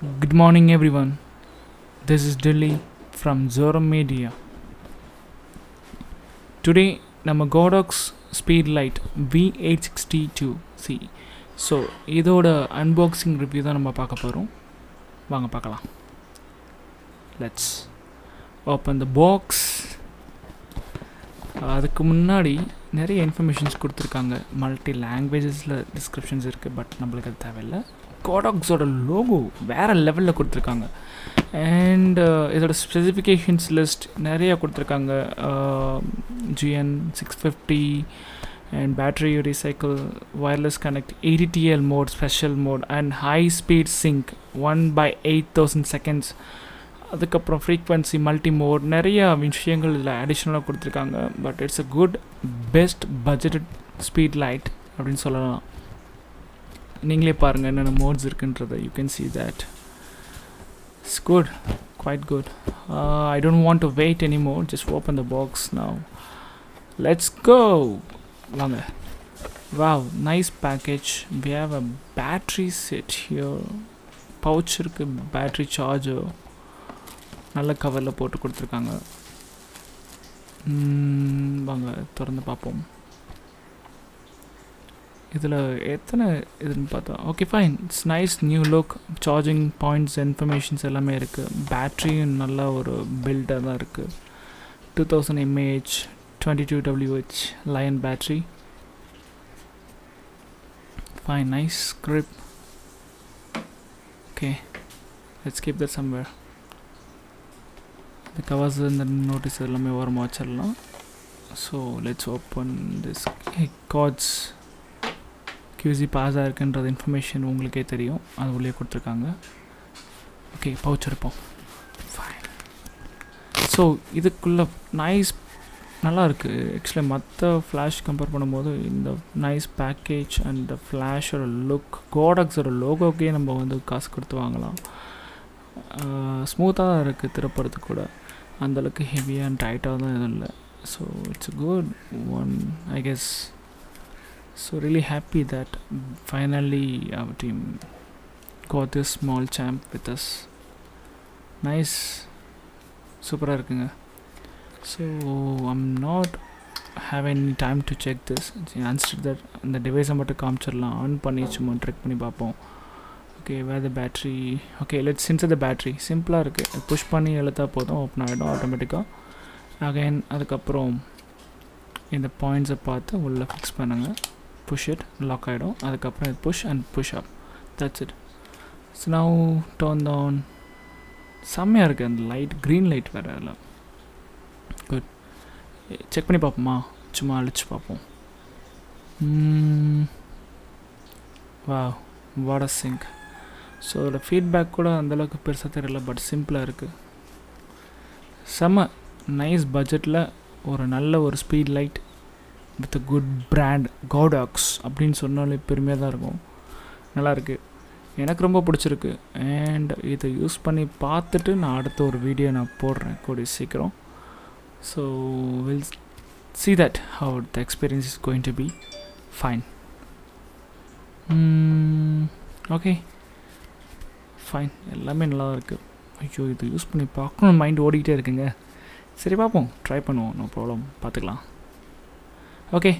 Good morning, everyone. This is Dilly from Zoro Media. Today, நம்ம Godox speed light V eight sixty two C so இதோட unboxing review தான் நம்ம பார்க்க போகிறோம் வாங்க பார்க்கலாம் லெட்ஸ் ஓப்பன் த பாக்ஸ் அதுக்கு முன்னாடி நிறைய இன்ஃபர்மேஷன்ஸ் கொடுத்துருக்காங்க. மல்டி லாங்குவேஜஸில் டிஸ்கிரிப்ஷன்ஸ் இருக்குது பட் நம்மளுக்கு அது தேவையில்லை. கோடாக்ஸோட லோகோ வேறு லெவலில் கொடுத்துருக்காங்க. அண்ட் இதோட ஸ்பெசிஃபிகேஷன்ஸ் லிஸ்ட் நிறையா கொடுத்துருக்காங்க. GN six fifty and battery recycle wireless connect ATTL mode special mode and high speed sync one by eight thousand seconds அதுக்கப்புறம் ஃப்ரீக்வன்சி மல்டி மோட் நிறையா விஷயங்கள் இதில் அடிஷ்னலாக கொடுத்துருக்காங்க. But it's a good best budgeted speed light அப்படின்னு சொல்லலாம். நீங்களே பாருங்கள் என்னென்ன மோட்ஸ் இருக்குன்றதை. You can see that it's good quite good I don't want to wait any more just open the box now let's go வாங்க. Wow nice package we have a battery set here pouch இருக்குது battery charger நல்ல கவரில் போட்டு கொடுத்துருக்காங்க. வாங்க திறந்து பார்ப்போம். இதில் எத்தனை இதுன்னு பார்த்தா okay fine it's nice new look charging points informations எல்லாமே இருக்குது பேட்ரியும் நல்ல ஒரு பில்டாக தான் இருக்குது two thousand mAh twenty two WH lion battery fine nice grip. Okay let's keep that somewhere இந்த கவர்ஸ் இந்த நோட்டீஸ் எல்லாமே ஓரமாக வச்சிடலாம். So let's open this cards QC pass ஆகிருக்குன்றது information உங்களுக்கே தெரியும். அது உள்ளே கொடுத்துருக்காங்க. ஓகே பவுச் இருப்போம் ஃபைன் ஸோ இதுக்குள்ளே நைஸ் நல்லா இருக்குது ஆக்சுவலி மற்ற ஃப்ளாஷ் கம்பேர் பண்ணும்போது இந்த நைஸ் பேக்கேஜ் அண்ட் இந்த ஃப்ளாஷோட லுக் கோடக்ஸோட லோகோக்கே நம்ம வந்து காசு கொடுத்து வாங்கலாம். ஸ்மூத்தாக தான் இருக்குது திறப்புறதுக்கு கூட. அந்தளவுக்கு ஹெவியாக அண்ட் டைட்டாக தான் எதுவும் இல்லை so it's good one I guess so really happy that finally our team got this small champ with us nice சூப்பராக இருக்குங்க. So I'm not have any time to check this once that அந்த டிவைஸை மட்டும் காமிச்சிடலாம். On பண்ணி சும்மா trek பண்ணி பார்ப்போம். Okay where the battery okay let since the battery சிம்பிளாக இருக்குது புஷ் பண்ணி எழுத்தா போதும். ஓப்பன் ஆகிடும் ஆட்டோமேட்டிக்காக அகைன் அதுக்கப்புறம் இந்த பாயிண்ட்ஸை பார்த்து உள்ளே ஃபிக்ஸ் பண்ணுங்கள் புஷ் இட் லாக் ஆகிடும் அதுக்கப்புறம் இது push and push up that's it so now turn down செம்மையாக இருக்குது அந்த லைட் க்ரீன் லைட் வேறு அதில் குட் செக் பண்ணி பார்ப்போமா? சும்மா அழிச்சு பார்ப்போம். வா வாட சிங்க் ஸோ அதோட ஃபீட்பேக் கூட அந்தளவுக்கு பெருசாக தெரியல பட் சிம்பிளாக இருக்குது செம நைஸ் பட்ஜெட்டில் ஒரு நல்ல ஒரு speed light with a good brand Godox அப்படின்னு சொன்னாலே பெருமையாக தான் இருக்கும். நல்லாயிருக்கு எனக்கு ரொம்ப பிடிச்சிருக்கு. அண்ட் இதை யூஸ் பண்ணி பார்த்துட்டு நான் அடுத்த ஒரு வீடியோ நான் போடுறேன் கூடிய சீக்கிரம். So will see that how the experience is going to be fine okay fine எல்லாமே நல்லா இருக்குது ஐயோ இது யூஸ் பண்ணி பார்க்கணும் மைண்ட் ஓடிக்கிட்டே இருக்குங்க. சரி பார்ப்போம். ட்ரை பண்ணுவோம். நோ ப்ராப்ளம் பார்த்துக்கலாம். ஓகே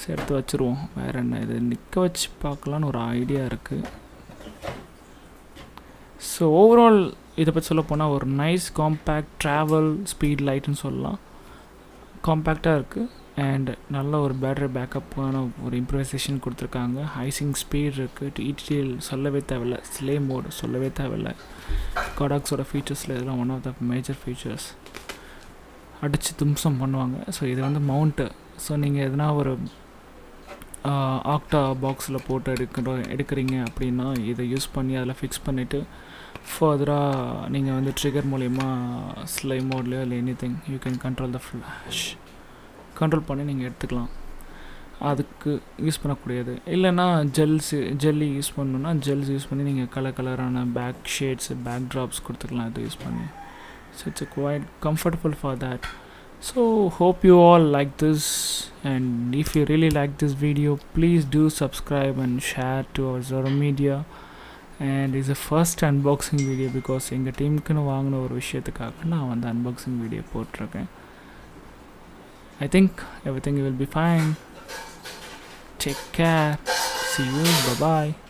சரி எடுத்து வச்சுருவோம். வேறு என்ன இது? நிற்க வச்சு பார்க்கலான்னு ஒரு ஐடியா இருக்குது ஸோ ஓவரால் இதை பற்றி சொல்ல போனால் ஒரு நைஸ் காம்பேக்ட் ட்ராவல் ஸ்பீட் லைட்டுன்னு சொல்லலாம். காம்பேக்டாக இருக்குது அண்ட் நல்ல ஒரு பேட்டரி பேக்கப்பான ஒரு இம்ப்ரவைசேஷன் கொடுத்துருக்காங்க. ஹைசிங் ஸ்பீட் இருக்குது டிடிஎல் சொல்லவே தேவையில்ல. ஸ்லே மோட் சொல்லவே தேவையில்ல. கோடாக்ஸோட ஃபீச்சர்ஸில் இதெல்லாம் one of the major features அடித்து தும்சம் பண்ணுவாங்க. ஸோ இது வந்து மவுண்ட்டு ஸோ நீங்கள் எதனா ஒரு ஆக்டா பாக்ஸில் போட்டு எடுக்கிறோம் எடுக்கிறீங்க அப்படின்னா இதை யூஸ் பண்ணி அதில் ஃபிக்ஸ் பண்ணிவிட்டு ஃபர்தராக நீங்கள் வந்து ட்ரிகர் மூலயமா ஸ்லை மோட்லேயோ இல்லை anything you can control the flash control பண்ணி நீங்கள் எடுத்துக்கலாம். அதுக்கு யூஸ் பண்ணக்கூடியது. இல்லைன்னா ஜெல்ஸ் ஜெல்லி யூஸ் பண்ணணுன்னா ஜெல்ஸ் யூஸ் பண்ணி நீங்கள் கலர் கலரான பேக் ஷேட்ஸ் பேக் ட்ராப்ஸ் கொடுத்துக்கலாம். அது யூஸ் பண்ணி. So it's quite comfortable for that so hope you all like this and if you really like this video please do subscribe and share to our Zoro Media and is a first unboxing video because எங்கள் டீமுக்குன்னு வாங்கின ஒரு விஷயத்துக்காக நான் வந்து unboxing video போட்டிருக்கேன். I think everything will be fine. Take care. See you. Bye bye.